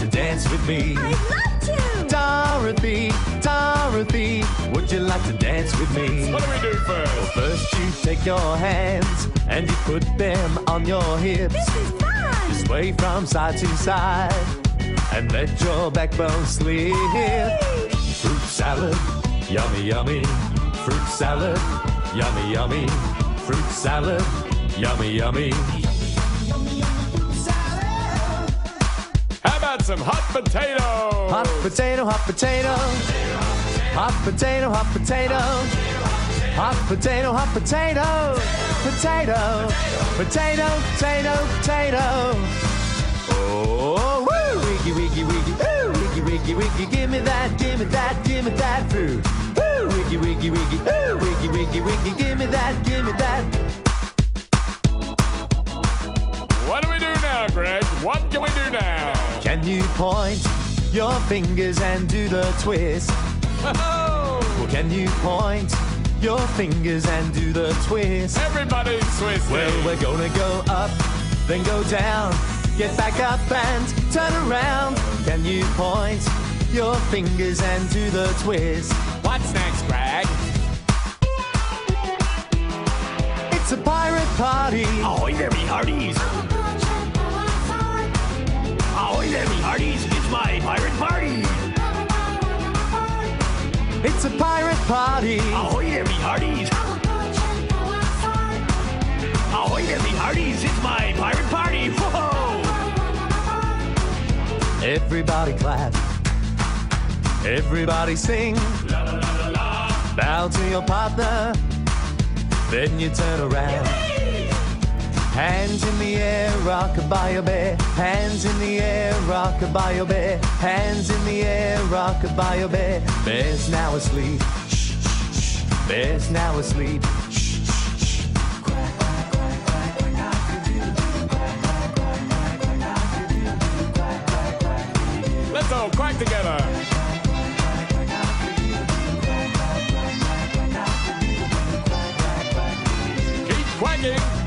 to dance with me? I'd love to. Dorothy, Dorothy, would you like to dance with me? What do we do first? Well, First, you take your hands and you put them on your hips. This is fun. Sway from side to side and let your backbone slip. Fruit salad, yummy, yummy. Fruit salad, yummy, yummy. Fruit salad, yummy, yummy. How about some hot potato? Hot potato, hot potato. Hot potato, hot potato. Hot potato, hot potato. Potato, potato, potato, potato. Oh, woo! Wiggy, wiggy, wiggy, ooh! Wiggy, wiggy, wiggy, give me that, give me that, give me that food. Woo! Wiggy, wiggy, wiggy, ooh! Wiggy, wiggy, wiggy, give me that, give me that. What do we do now, Greg? What can we do now? Can you point your fingers and do the twist? Oh, Well, can you point your fingers and do the twist? everybody's twisting. Well, we're gonna go up, then go down, get back up and turn around. Can you point your fingers and do the twist? What's next, Greg? It's a pirate party. Ahoy there, me hearties! Party. Ahoy there, me hearties! Ahoy there, me hearties! It's my pirate party! Whoa! Everybody clap. Everybody sing. Bow to your partner. Then you turn around. Hands in the air, rockabye bear. Hands in the air, rockabye bear. Hands in the air, rockabye bear. Bear's now asleep. Bear's now asleep. Let's all quack together. Keep quacking.